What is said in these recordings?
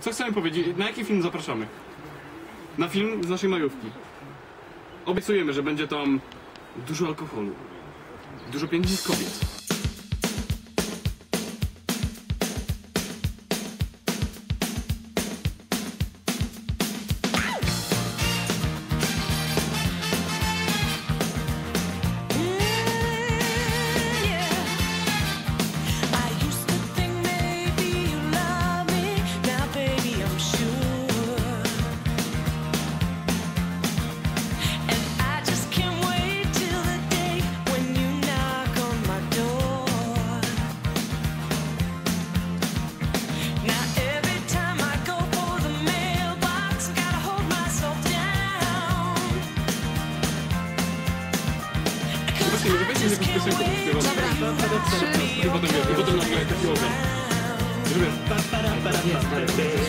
Co chcemy powiedzieć? Na jaki film zapraszamy? Na film z naszej majówki. Obiecujemy, że będzie tam dużo alkoholu, dużo pięknych kobiet. nie podpiszę pod śpiewam. Tylko to wiem, tylko to nagle tak ją Lubię.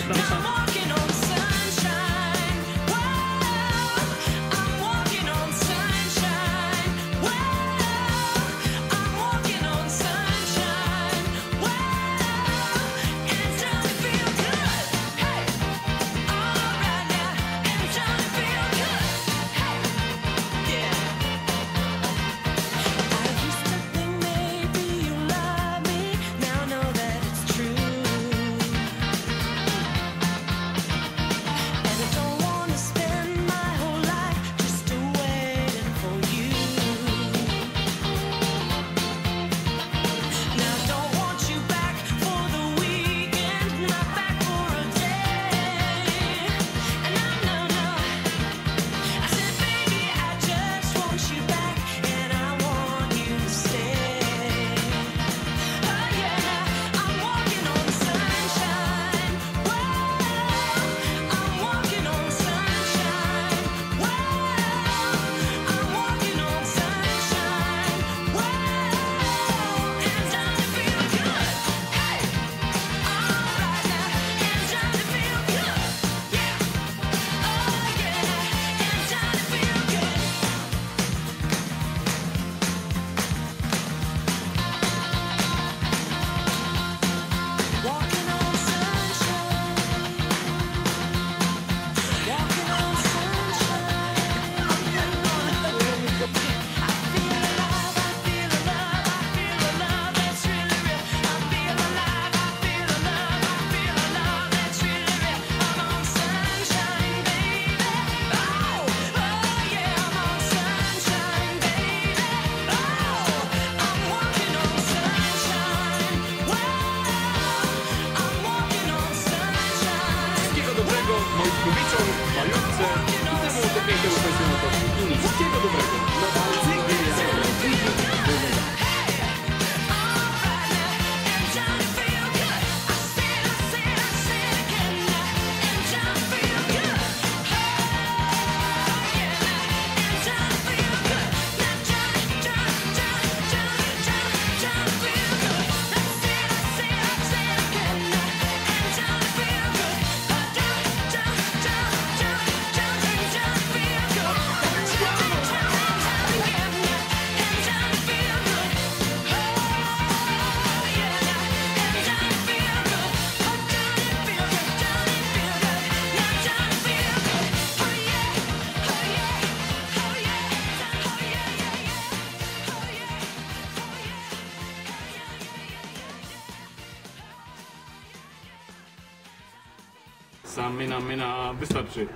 Samina mina wystarczy.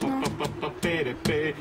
Pa, pa, pa, pa, pere, pere.